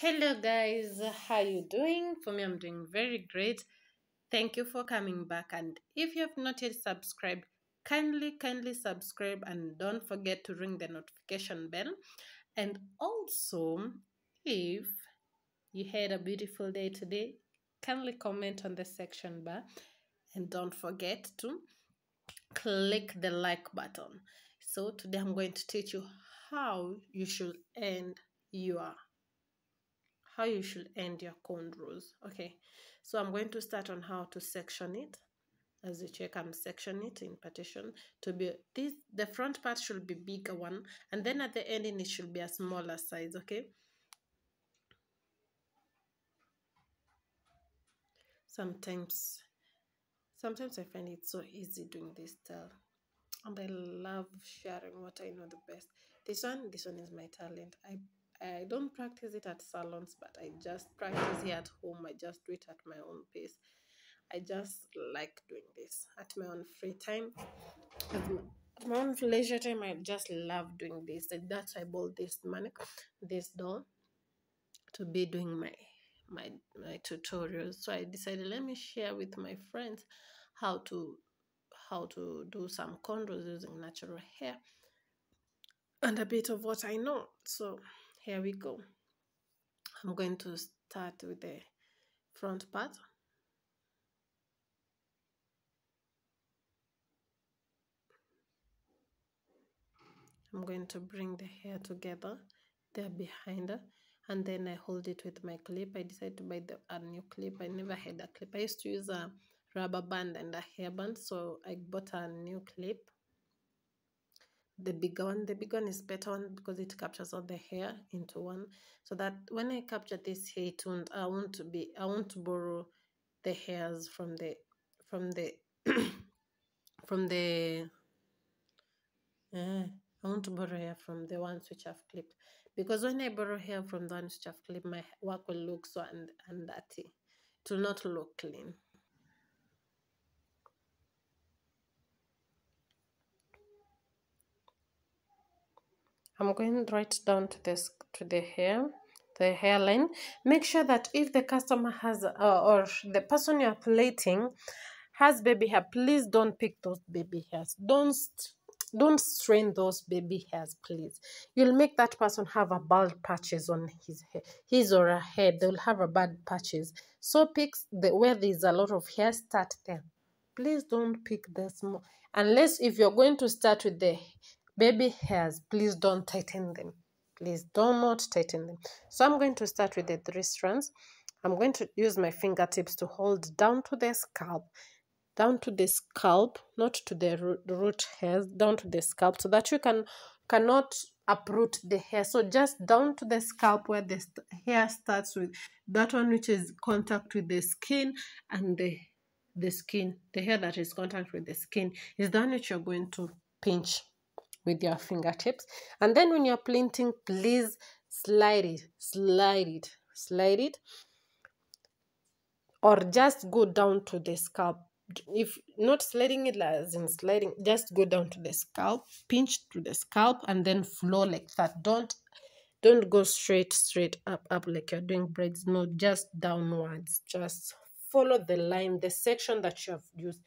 Hello guys, how you doing? For me, I'm doing very great. Thank you for coming back. And if you have not yet subscribed, kindly, kindly subscribe and don't forget to ring the notification bell. And also, if you had a beautiful day today, kindly comment on the section bar and don't forget to click the like button. So today I'm going to teach you how you should end your how you should end your cornrows. Okay, so I'm going to start on how to section it. As you check, I'm section it in partition to be this. The front part should be bigger one, and then at the ending it should be a smaller size. Okay. Sometimes, sometimes I find it so easy doing this style, and I love sharing what I know the best. This one, this one is my talent. I I don't practice it at salons, but I just practice here at home. I just do it at my own pace. I just like doing this at my own free time. At my, at my own leisure time, I just love doing this. And that's why I bought this money, this doll, to be doing my my my tutorials. So I decided let me share with my friends how to how to do some cornrows using natural hair and a bit of what I know. So here we go I'm going to start with the front part I'm going to bring the hair together there behind her and then I hold it with my clip. I decided to buy the, a new clip. I never had a clip. I used to use a rubber band and a hairband, so I bought a new clip the bigger one the bigger one is better one because it captures all the hair into one. So that when i capture this hair it won't i won't be i won't borrow the hairs from the from the from the uh, i want to borrow hair from the ones which i've clipped. Because when i borrow hair from the ones which i've clipped my work will look so and, and dirty. It will not look clean I'm going right down to this to the hair, the hairline. Make sure that if the customer has uh, or the person you're plating has baby hair, please don't pick those baby hairs. Don't don't strain those baby hairs, please. You'll make that person have a bald patches on his hair, his or her head. They'll have a bad patches. So pick the where there's a lot of hair. Start there. Please don't pick the small unless if you're going to start with the baby hairs please don't tighten them. Please do not tighten them. So i'm going to start with the three strands. I'm going to use my fingertips to hold down to the scalp down to the scalp not to the root, hairs down to the scalp so that you can cannot uproot the hair. So just down to the scalp where the hair starts with that one which is contact with the skin and the the skin the hair that is contact with the skin is the one which you're going to pinch with your fingertips. And then when you're plinting, please slide it, slide it, slide it, or just go down to the scalp. If not sliding it as in sliding, just go down to the scalp, pinch to the scalp, and then flow like that. Don't don't go straight straight up up like you're doing braids. No, just downwards. Just follow the line, the section that you have used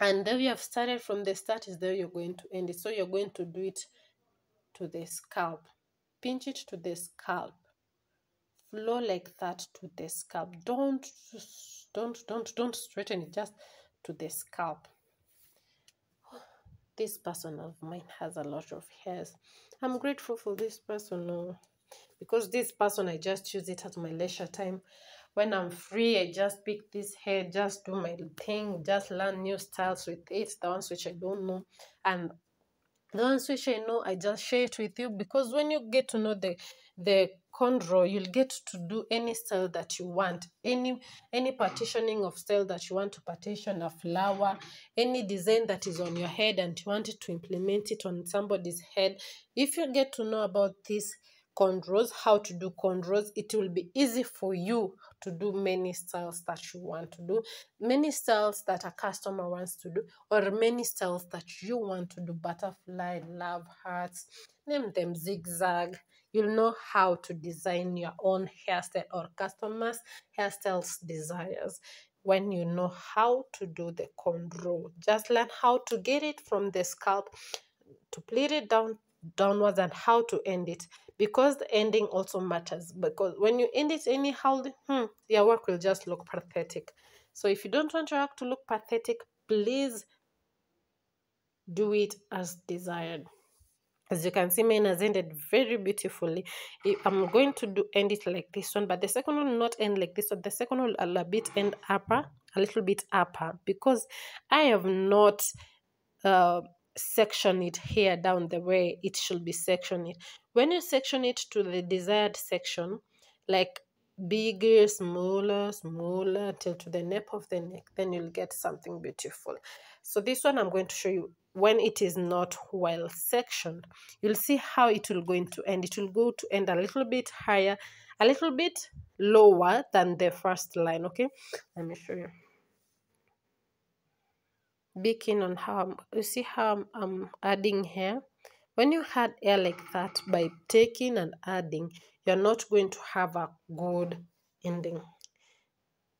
and then you have started from the start is there you're going to end it. So you're going to do it to the scalp. Pinch it to the scalp. Flow like that to the scalp. Don't don't don't don't straighten it just to the scalp. This person of mine has a lot of hairs. I'm grateful for this person oh, because this person i just use it at my leisure time when I'm free, I just pick this hair, just do my thing, just learn new styles with it, the ones which I don't know. And the ones which I know, I just share it with you because when you get to know the the cornrow, you'll get to do any style that you want, any any partitioning of style that you want to partition a flower, any design that is on your head and you want to implement it on somebody's head. If you get to know about this, cornrows, how to do cornrows, it will be easy for you to do many styles that you want to do, many styles that a customer wants to do, or many styles that you want to do. Butterfly, love, hearts, name them zigzag. you'll know how to design your own hairstyle or customers hairstyles desires when you know how to do the control. just learn how to get it from the scalp to plait it down downwards and how to end it because the ending also matters because when you end it anyhow hmm, your work will just look pathetic. So if you don't want your work to look pathetic please do it as desired. As you can see mine has ended very beautifully. I'm going to do end it like this one but the second one will not end like this one. The second one will a bit end upper a little bit upper because i have not uh section it here down the way it should be sectioned. When you section it to the desired section like bigger smaller smaller till to the nape of the neck then you'll get something beautiful. So this one i'm going to show you when it is not well sectioned. You'll see how it will go into end. It will go to end a little bit higher a little bit lower than the first line okay? Let me show you keen on how you see how I'm, adding hair? When you add hair like that by taking and adding you're not going to have a good ending.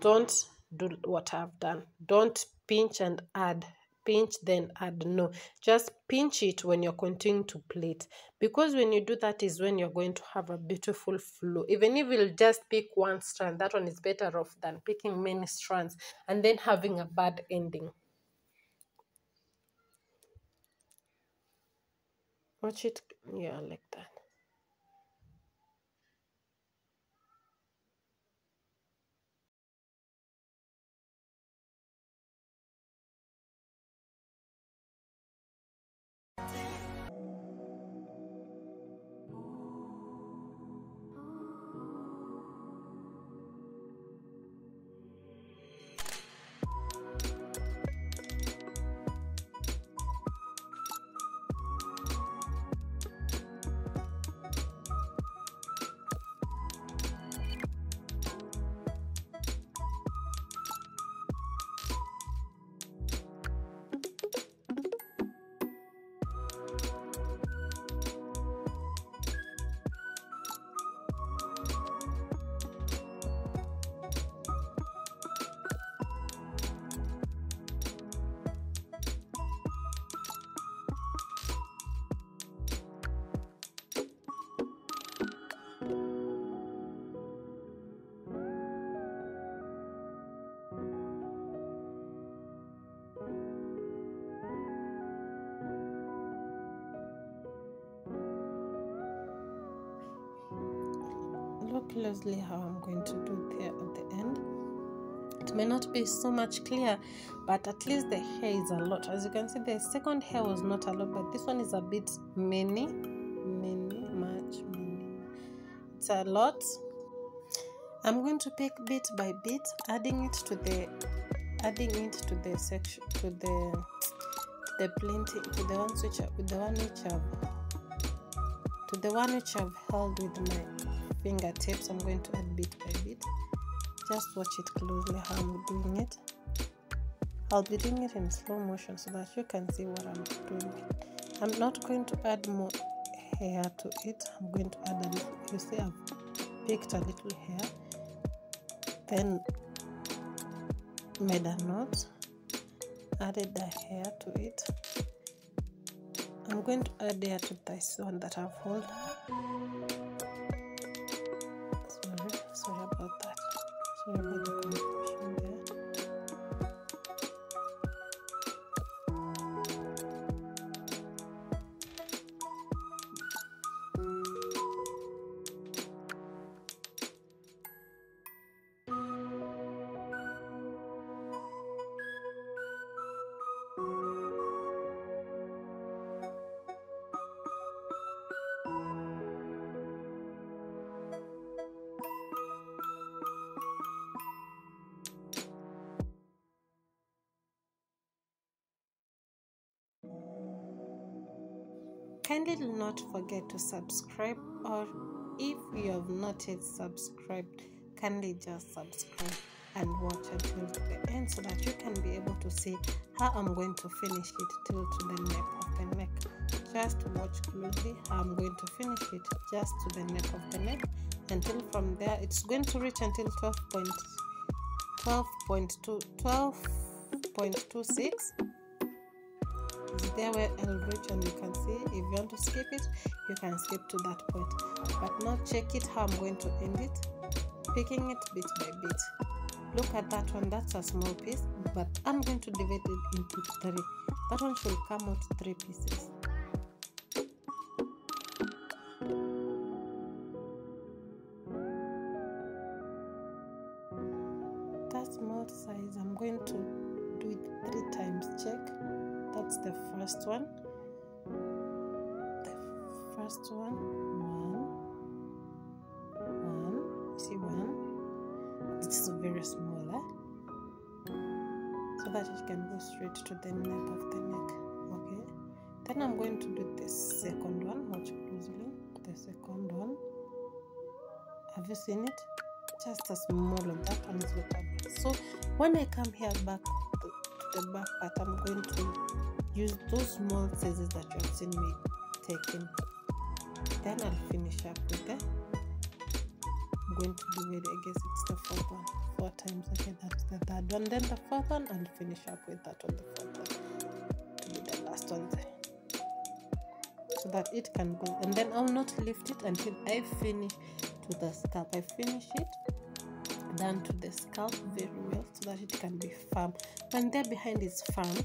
Don't do what i've done. Don't pinch and add pinch then add no. Just pinch it when you're continuing to plait. Because when you do that is when you're going to have a beautiful flow. Even if you'll just pick one strand that one is better off than picking many strands and then having a bad ending watch it yeah like that closely how I'm going to do there at the end. It may not be so much clear, but at least the hair is a lot. As you can see, the second hair was not a lot, but this one is a bit many, many, much, many. It's a lot. I'm going to pick bit by bit, adding it to the, adding it to the section, to the, the plenty, to the ones which, are, the one which I've, to the one which I've held with my fingertips. I'm going to add bit by bit. Just watch it closely how i'm doing it. I'll be doing it in slow motion so that you can see what i'm doing. I'm not going to add more hair to it. I'm going to add a little you see i've picked a little hair. Then made a knot added the hair to it. I'm going to add hair to this one that i've held kindly do not forget to subscribe or if you have not yet subscribed kindly just subscribe and watch until the end so that you can be able to see how I'm going to finish it till to the neck of the neck. Just watch closely how I'm going to finish it just to the neck of the neck until from there it's going to reach until 12 point 12.2 12.26 there where reach and you can see? If you want to skip it you can skip to that point. But now check it how I'm going to end it. Picking it bit by bit. Look at that one. That's a small piece but I'm going to divide it into three. That one should come out three pieces first one? The first one. One. One. You see one? It's very small eh? so that it can go straight to the nape of the neck. Okay. Then i'm going to do the second one watch closely. The second one. Have you seen it? Just a small one. That one is so when i come here back to the back part i'm going to use those small sizes that you have seen me taking. Then i'll finish up with the I'm going to do it i guess it's the fourth one. Four times okay that's the third one. Then the fourth one and finish up with that on the fourth one. To be the last one there. So that it can go and then i'll not lift it until i finish to the scalp. I finish it down to the scalp very well so that it can be firm. When there behind is firm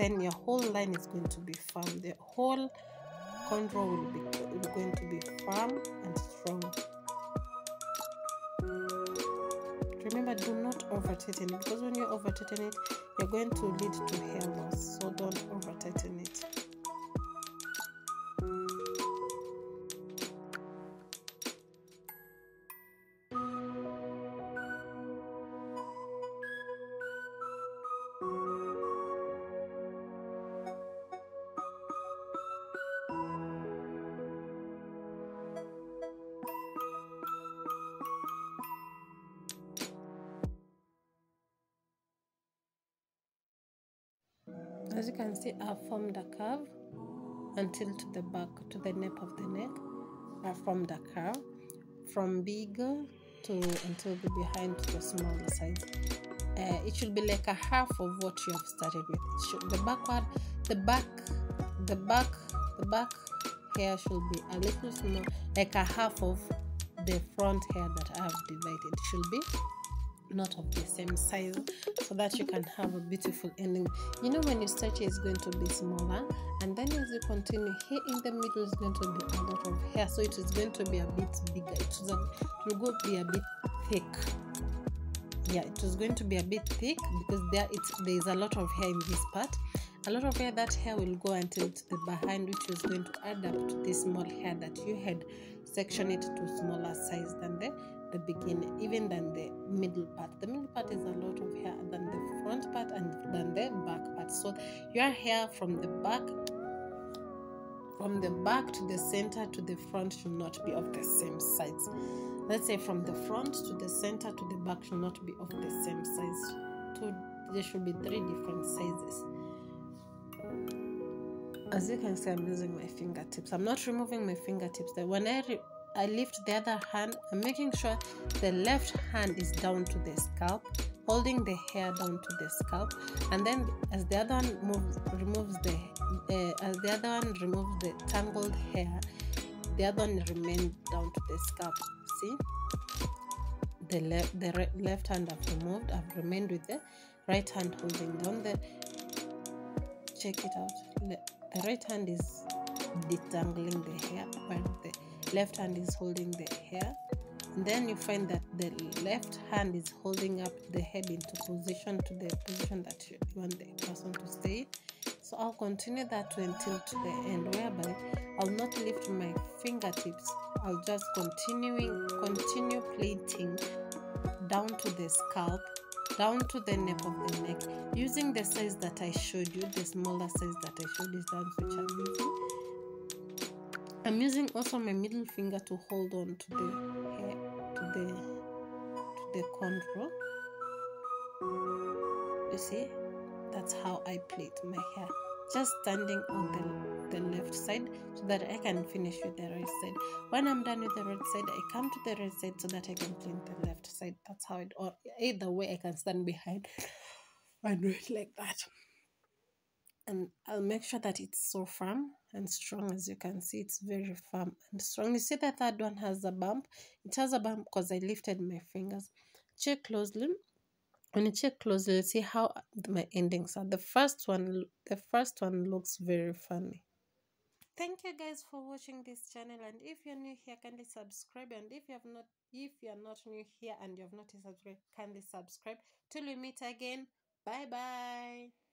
then your whole line is going to be firm. The whole contour will be going to be firm and strong. Remember do not over tighten it because when you over tighten it you're going to lead to hair loss. So don't over tighten it as you can see I've formed a curve until to the back to the nape of the neck. I formed a curve from big to until the behind to the smaller side uh, it should be like a half of what you have started with. Should, the backward the back the back the back hair should be a little small like a half of the front hair that I have divided. It should be not of the same size so that you can have a beautiful ending. You know when you start it's going to be smaller and then as you continue here in the middle is going to be a lot of hair so it is going to be a bit bigger. It will go be a bit thick. Yeah it was going to be a bit thick because there it's there is a lot of hair in this part. A lot of hair that hair will go until the behind which is going to add up to this small hair that you had section it to smaller size than the the beginning even than the middle part. The middle part is a lot of hair than the front part and than the back part. So your hair from the back from the back to the center to the front should not be of the same size. Let's say from the front to the center to the back should not be of the same size. So there should be three different sizes. As you can see i'm using my fingertips. I'm not removing my fingertips. When i I lift the other hand. I'm making sure the left hand is down to the scalp, holding the hair down to the scalp, and then as the other one moves, removes the uh, as the other one removes the tangled hair, the other one remains down to the scalp. See, the left the re- left hand I've removed. I've remained with the right hand holding down the. Check it out. Le- the right hand is detangling the hair, while the left hand is holding the hair and then you find that the left hand is holding up the head into position to the position that you want the person to stay. So i'll continue that until to the end whereby i'll not lift my fingertips. I'll just continuing continue plating down to the scalp down to the nape of the neck using the size that i showed you the smaller size that i showed you i'm using I'm using also my middle finger to hold on to the hair, to the to the contour. You see, that's how I plait my hair. Just standing on the, the left side so that I can finish with the right side. When I'm done with the right side, I come to the right side so that I can plait the left side. That's how it, or either way, I can stand behind and do it like that. And I'll make sure that it's so firm and strong as you can see. It's very firm and strong. You see that third one has a bump. It has a bump because I lifted my fingers. Check closely when you check closely see how my endings are the first one the first one looks very funny thank you guys for watching this channel and if you're new here kindly subscribe and if you have not if you're not new here and you have not subscribed kindly subscribe till we meet again bye bye